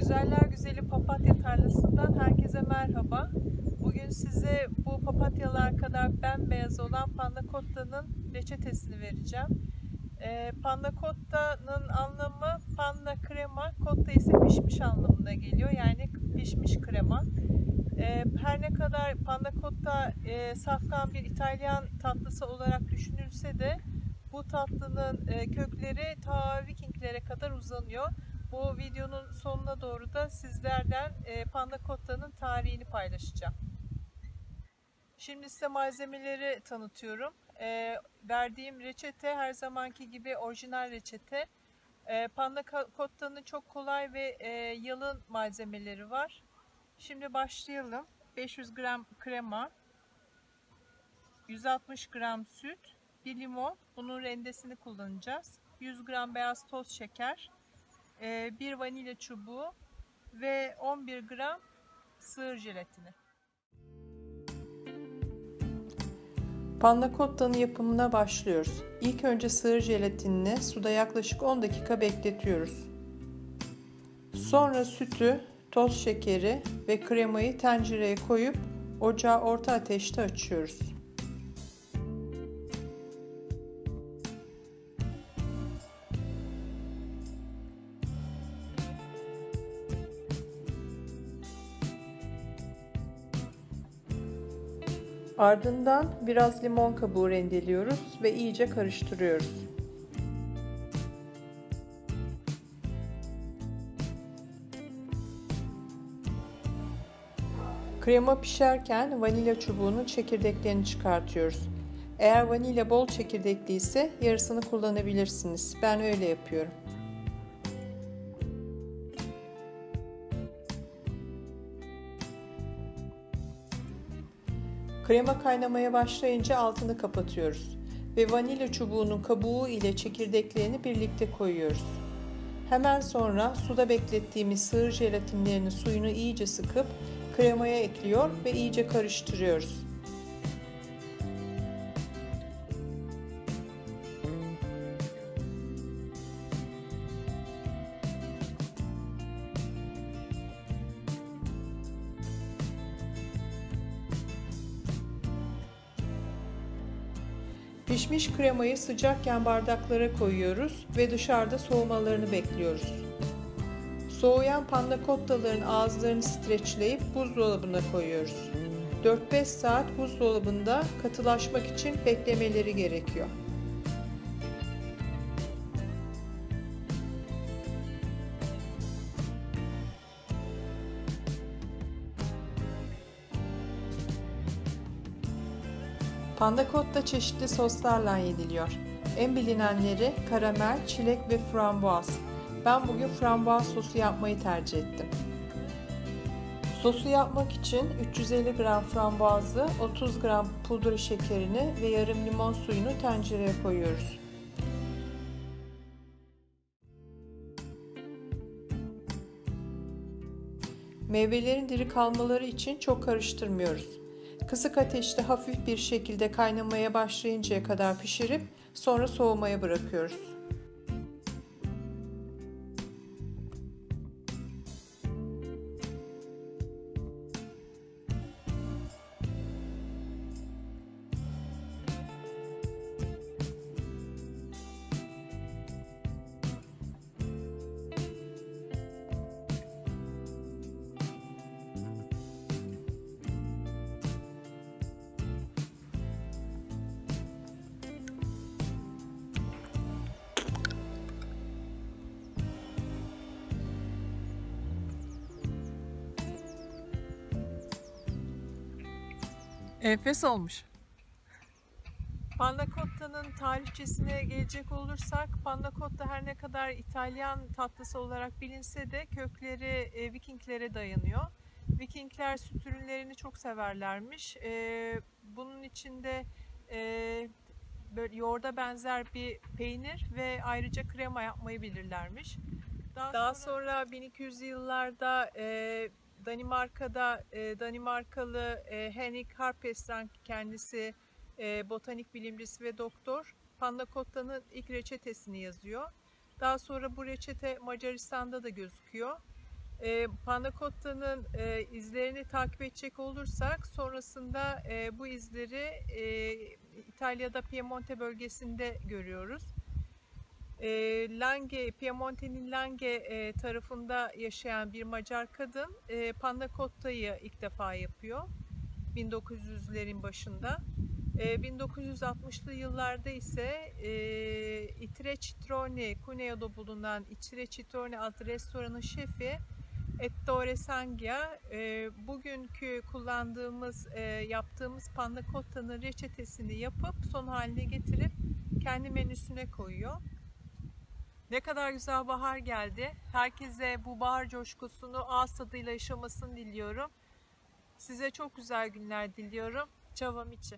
Güzeller güzeli papatya tarlasından herkese merhaba. Bugün size bu papatyalar kadar bembeyaz olan panna cotta'nın reçetesini vereceğim. Ee, panna cotta'nın anlamı panna krema, cotta ise pişmiş anlamına geliyor. Yani pişmiş krema. Ee, her ne kadar panna cotta e, safkan bir İtalyan tatlısı olarak düşünülse de bu tatlının e, kökleri ta Vikinglere kadar uzanıyor. Bu videonun sonuna doğru da sizlerden e, panna cotta'nın tarihini paylaşacağım. Şimdi size malzemeleri tanıtıyorum. E, verdiğim reçete her zamanki gibi orijinal reçete. E, panna cotta'nın çok kolay ve yalın malzemeleri var. Şimdi başlayalım. 500 gram krema, 160 gram süt, 1 limon, bunun rendesini kullanacağız. 100 gram beyaz toz şeker, 1 vanilya çubuğu ve 11 gram sığır jelatini. Panna cotta'nın yapımına başlıyoruz. İlk önce sığır jelatinini suda yaklaşık 10 dakika bekletiyoruz. Sonra sütü, toz şekeri ve kremayı tencereye koyup ocağı orta ateşte açıyoruz. Ardından biraz limon kabuğu rendeliyoruz ve iyice karıştırıyoruz. Krema pişerken vanilya çubuğunun çekirdeklerini çıkartıyoruz. Eğer vanilya bol çekirdekli ise yarısını kullanabilirsiniz. Ben öyle yapıyorum. Krema kaynamaya başlayınca altını kapatıyoruz ve vanilya çubuğunun kabuğu ile çekirdeklerini birlikte koyuyoruz. Hemen sonra suda beklettiğimiz sığır jelatinlerinin suyunu iyice sıkıp kremaya ekliyor ve iyice karıştırıyoruz. Pişmiş kremayı sıcakken bardaklara koyuyoruz ve dışarıda soğumalarını bekliyoruz. Soğuyan panna cotta'ların ağızlarını streçleyip buzdolabına koyuyoruz. 4-5 saat buzdolabında katılaşmak için beklemeleri gerekiyor. Panda cotta çeşitli soslarla yeniliyor. En bilinenleri karamel, çilek ve frambuaz. Ben bugün frambuaz sosu yapmayı tercih ettim. Sosu yapmak için 350 gram frambuazı, 30 gram pudra şekerini ve yarım limon suyunu tencereye koyuyoruz. Meyvelerin diri kalmaları için çok karıştırmıyoruz. Kısık ateşte hafif bir şekilde kaynamaya başlayıncaya kadar pişirip sonra soğumaya bırakıyoruz. Enfes olmuş. Panna Cotta'nın tarihçesine gelecek olursak Panna Cotta her ne kadar İtalyan tatlısı olarak bilinse de kökleri e, Vikinglere dayanıyor. Vikingler süt ürünlerini çok severlermiş. E, bunun içinde e, böyle yoğurda benzer bir peynir ve ayrıca krema yapmayı bilirlermiş. Daha, Daha sonra, sonra 1200'lü yıllarda e, Danimarka'da e, Danimarkalı e, Henrik Harpestrand kendisi e, botanik bilimcisi ve doktor panna cotta'nın ilk reçetesini yazıyor. Daha sonra bu reçete Macaristan'da da gözüküyor. E, Panna Cotta'nın e, izlerini takip edecek olursak sonrasında e, bu izleri e, İtalya'da Piemonte bölgesinde görüyoruz. E, Lange, Piemonte'nin Lange e, tarafında yaşayan bir Macar kadın e, Panna Cotta'yı ilk defa yapıyor. 1900'lerin başında. E, 1960'lı yıllarda ise e, Itre Citrone, Cuneo'da bulunan Itre Citrone adlı restoranın şefi Ettore Sangia e, bugünkü kullandığımız, e, yaptığımız panna cotta'nın reçetesini yapıp son haline getirip kendi menüsüne koyuyor. Ne kadar güzel bahar geldi. Herkese bu bahar coşkusunu ağız tadıyla yaşamasını diliyorum. Size çok güzel günler diliyorum. Çavam içi.